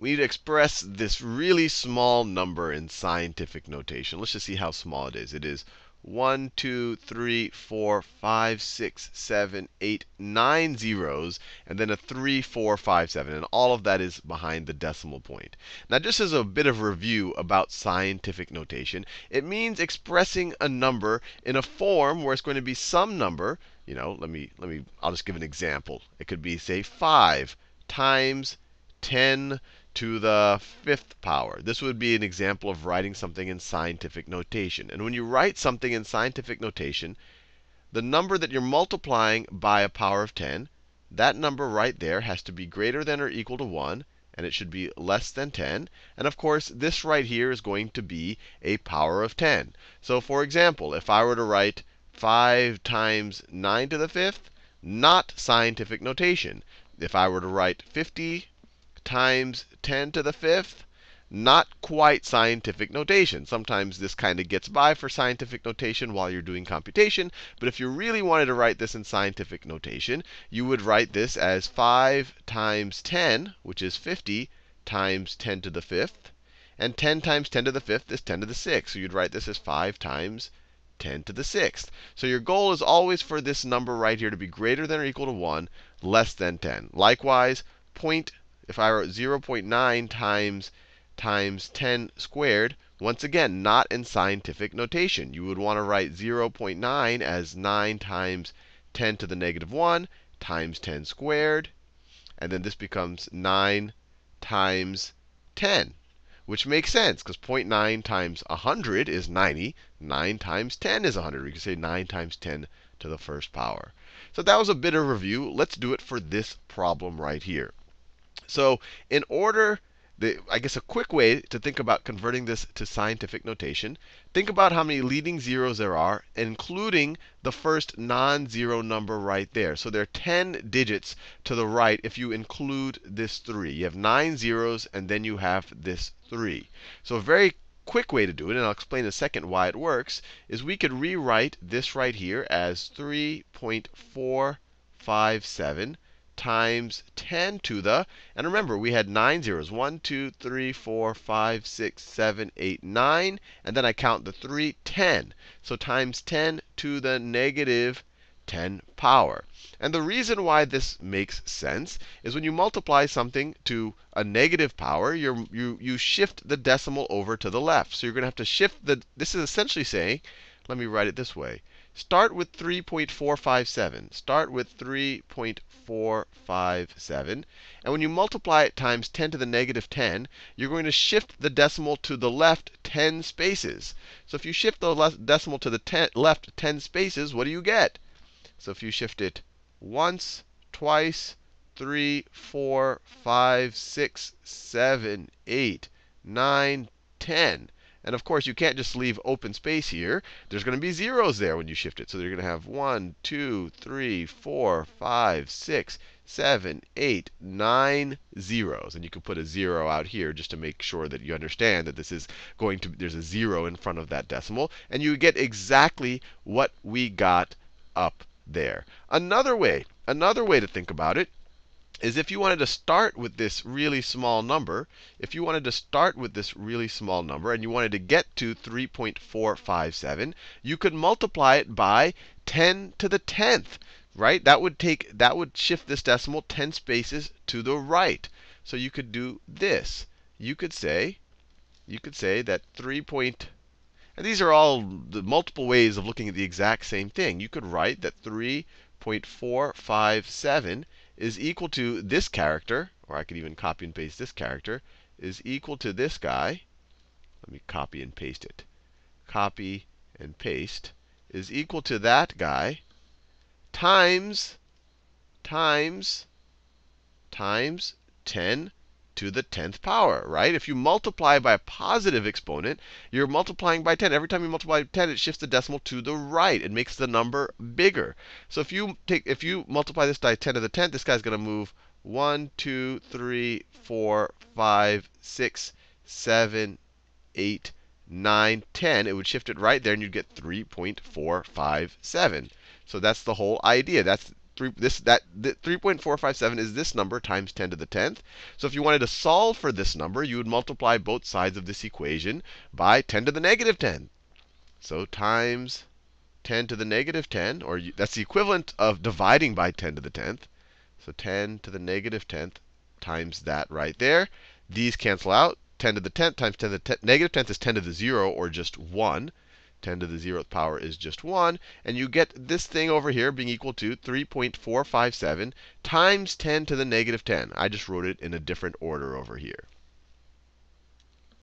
we need to express this really small number in scientific notation. Let's just see how small it is. It is 1, 2, 3, 4, 5, 6, 7, 8, 9 zeros, and then a 3, 4, 5, 7. And all of that is behind the decimal point. Now, just as a bit of review about scientific notation, it means expressing a number in a form where it's going to be some number. You know, let me, let me, I'll just give an example. It could be, say, 5 times 10 to the fifth power. This would be an example of writing something in scientific notation. And when you write something in scientific notation, the number that you're multiplying by a power of 10, that number right there has to be greater than or equal to 1, and it should be less than 10. And of course, this right here is going to be a power of 10. So for example, if I were to write 5 times 9 to the fifth, not scientific notation. If I were to write 50 times 10 to the fifth, not quite scientific notation. Sometimes this kind of gets by for scientific notation while you're doing computation. But if you really wanted to write this in scientific notation, you would write this as 5 times 10, which is 50, times 10 to the fifth. And 10 times 10 to the fifth is 10 to the sixth. So you'd write this as 5 times 10 to the sixth. So your goal is always for this number right here to be greater than or equal to 1, less than 10. Likewise, point if I wrote 0.9 times times 10 squared, once again, not in scientific notation. You would want to write 0.9 as 9 times 10 to the negative 1 times 10 squared. And then this becomes 9 times 10, which makes sense because 0.9 times 100 is 90. 9 times 10 is 100. We could say 9 times 10 to the first power. So that was a bit of a review. Let's do it for this problem right here. So in order, the, I guess a quick way to think about converting this to scientific notation, think about how many leading zeros there are, including the first non-zero number right there. So there are 10 digits to the right if you include this 3. You have 9 zeros, and then you have this 3. So a very quick way to do it, and I'll explain in a second why it works, is we could rewrite this right here as 3.457 times 10 to the, and remember, we had 9 zeros. 1, 2, 3, 4, 5, 6, 7, 8, 9. And then I count the 3, 10. So times 10 to the negative 10 power. And the reason why this makes sense is when you multiply something to a negative power, you, you shift the decimal over to the left. So you're going to have to shift the, this is essentially saying, let me write it this way. Start with 3.457. Start with 3.457. And when you multiply it times 10 to the negative 10, you're going to shift the decimal to the left 10 spaces. So if you shift the decimal to the ten, left 10 spaces, what do you get? So if you shift it once, twice, three, four, five, six, seven, eight, nine, ten. And of course, you can't just leave open space here. There's going to be zeros there when you shift it. So you're going to have 1, 2, 3, 4, 5, 6, 7, 8, 9 zeros. And you can put a 0 out here just to make sure that you understand that this is going to, there's a 0 in front of that decimal. And you get exactly what we got up there. Another way, another way to think about it is if you wanted to start with this really small number, if you wanted to start with this really small number and you wanted to get to 3.457, you could multiply it by 10 to the 10th, right? That would take that would shift this decimal 10 spaces to the right. So you could do this. You could say you could say that 3. Point, and these are all the multiple ways of looking at the exact same thing. You could write that 3.457 is equal to this character, or I could even copy and paste this character, is equal to this guy. Let me copy and paste it. Copy and paste is equal to that guy times times times 10 to the 10th power, right? If you multiply by a positive exponent, you're multiplying by 10. Every time you multiply by 10, it shifts the decimal to the right. It makes the number bigger. So if you take if you multiply this by 10 to the 10th, this guy's going to move 1, 2, 3, 4, 5, 6, 7, 8, 9, 10. It would shift it right there, and you'd get 3.457. So that's the whole idea. That's three, this that 3.457 is this number times 10 to the 10th. So if you wanted to solve for this number, you would multiply both sides of this equation by 10 to the negative 10. So times 10 to the negative 10, or you, that's the equivalent of dividing by 10 to the 10th. So 10 to the negative 10th times that right there. These cancel out. 10 to the 10th times 10 to the negative 10th is 10 to the 0, or just 1. 10 to the 0th power is just 1. And you get this thing over here being equal to 3.457 times 10 to the negative 10. I just wrote it in a different order over here.